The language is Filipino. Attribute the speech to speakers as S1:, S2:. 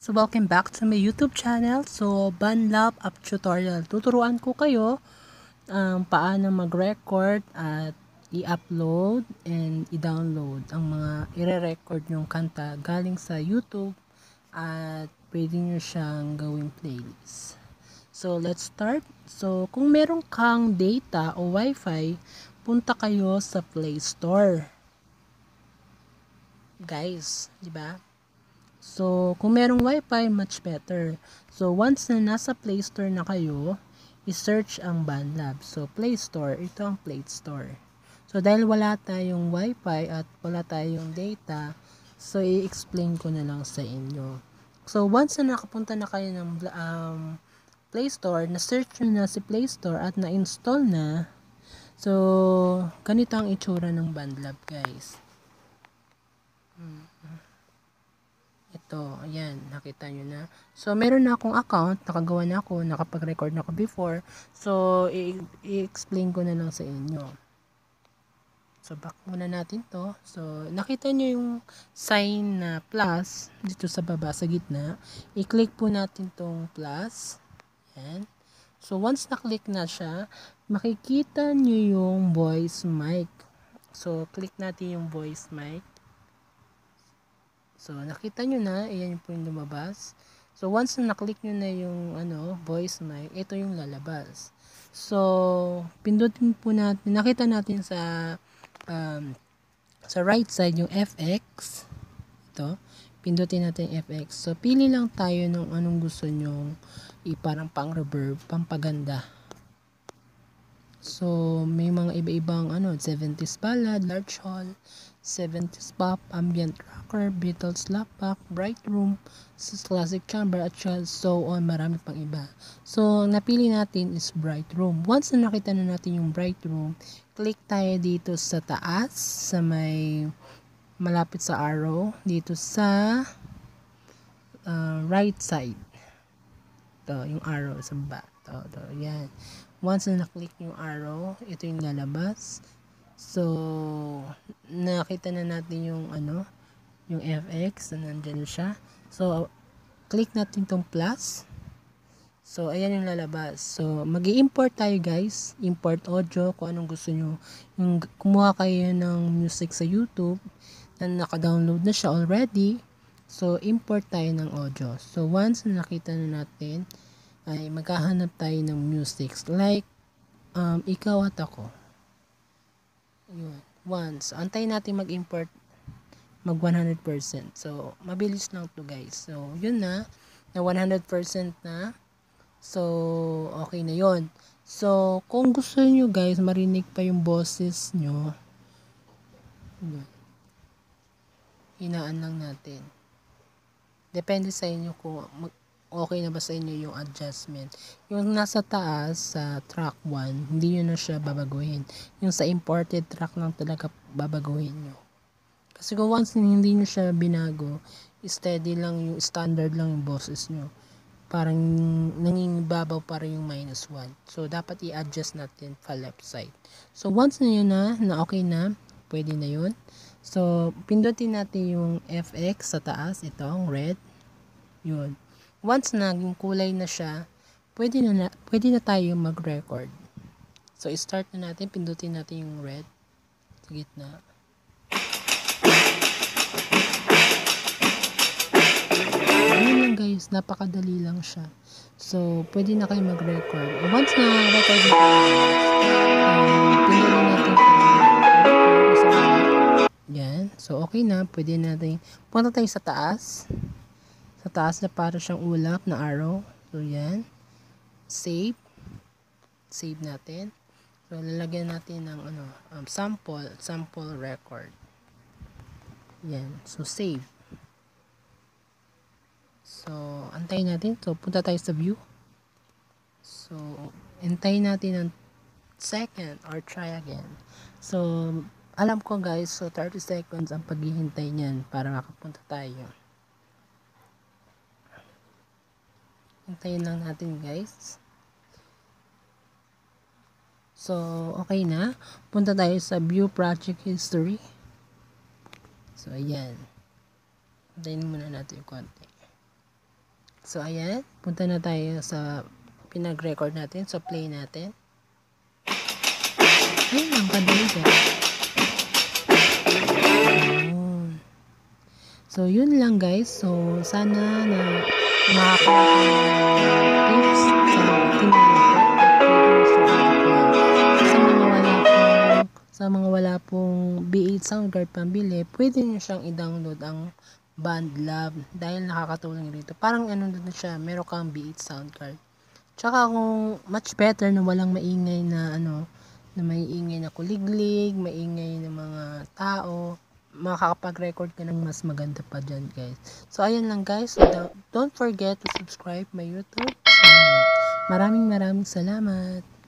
S1: So, welcome back to my YouTube channel. So, Banlab App Tutorial. Tuturuan ko kayo um, paano mag-record at i-upload and i-download ang mga i-record nyong kanta galing sa YouTube at pwede nyo siyang gawing playlist. So, let's start. So, kung meron kang data o wifi, punta kayo sa Play Store. Guys, di ba? So, kung merong wifi, much better. So, once na nasa Play Store na kayo, i-search ang BandLab. So, Play Store, ito ang Play Store. So, dahil wala tayong wifi at wala tayong data, so, i-explain ko na lang sa inyo. So, once na nakapunta na kayo ng um, Play Store, na-search nyo na si Play Store at na-install na, so, ganito ang itsura ng BandLab, guys. Hmm. Ito, ayan, nakita nyo na. So, meron na akong account, nakagawa na ako, nakapag-record na ako before. So, i-explain ko na lang sa inyo. So, back muna natin to. So, nakita nyo yung sign na plus dito sa baba, sa gitna. I-click po natin tong plus. Ayan. So, once na-click na siya, makikita nyo yung voice mic. So, click natin yung voice mic. So, nakita nyo na, ayan po yung lumabas. So, once na naklik nyo na yung ano, voice mic, ito yung lalabas. So, pindutin po natin, nakita natin sa um, sa right side yung FX. Ito, pindutin natin FX. So, pili lang tayo ng anong gusto nyong iparang pang reverb, pampaganda. So, may mga iba-ibang ano, 70s ballad, large hall, 70s pop, ambient rocker, Beatles lapak, bright room, classic chamber, at so on, marami pang iba. So, napili natin is bright room. Once na nakita na natin yung bright room, click tayo dito sa taas, sa may malapit sa arrow, dito sa uh, right side. Ito, yung arrow sa baba. Ito, ito, yan. Once na naklik yung arrow, ito yung lalabas. So, nakita na natin yung ano, yung FX na nandyan siya. So, click natin tong plus. So, ayan yung lalabas. So, mag import tayo guys. Import audio kung anong gusto nyo. Yung kumuha kayo ng music sa YouTube na naka-download na siya already. So, import tayo ng audio. So, once na nakita na natin, ay maghahanap tayo ng music. Like, um, ikaw at ako. Yun. Once. Antayin natin mag-import mag 100%. So, mabilis lang to guys. So, yun na. Na 100% na. So, okay na yon So, kung gusto nyo guys, marinig pa yung boses nyo. Yun. Hinaan lang natin. Depende sa inyo kung mag, okay na ba sa inyo yung adjustment. Yung nasa taas sa track 1, hindi nyo na siya babaguhin. Yung sa imported track lang talaga babaguhin nyo. Kasi kung once hindi nyo siya binago, steady lang yung standard lang yung boses nyo. Parang nangingibabaw para yung minus 1. So, dapat i-adjust natin pa left side. So, once na yun na, na okay na, pwede na yun. So, pindutin natin yung FX sa taas, ito, ang red. Yun once naging kulay na siya, pwede na, na pwede na tayo mag-record. So, start na natin. Pindutin natin yung red sa gitna. Ayun lang guys, napakadali lang siya. So, pwede na kayo mag-record. Once na record na um, pindutin natin yan. So, okay na. Pwede natin. Punta tayo sa taas. Sa taas na para siyang ulap na arrow. So, yan. Save. Save natin. So, lalagyan natin ng ano, um, sample, sample record. Yan. So, save. So, antayin natin. So, punta tayo sa view. So, antayin natin ng second or try again. So, alam ko guys, so 30 seconds ang paghihintay niyan para makapunta tayo. Hintayin lang natin guys. So, okay na. Punta tayo sa View Project History. So, ayan. Hintayin muna natin yung konti. So, ayan. Punta na tayo sa pinag-record natin. So, play natin. Ayun lang, kadali. Ayun. So, yun lang guys. So, sana na sa mga wala pong sa mga wala pong B8 sound card pambili, pwede nyo siyang i-download ang Band Lab dahil nakakatulong rito. Parang ano na siya, meron kang B8 sound card. Tsaka kung much better na walang maingay na ano, na maiingay na kuliglig, maingay na mga tao, makakapag-record ka ng mas maganda pa dyan guys. So ayan lang guys, so don't forget to subscribe my YouTube channel. Maraming maraming salamat.